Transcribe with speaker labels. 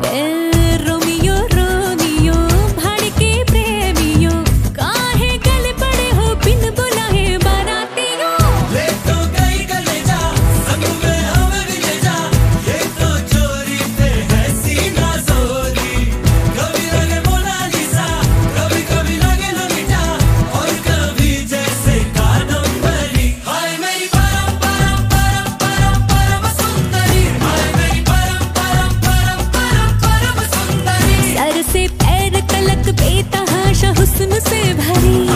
Speaker 1: It पलक पे बेतहाशा हुस्न से भरी।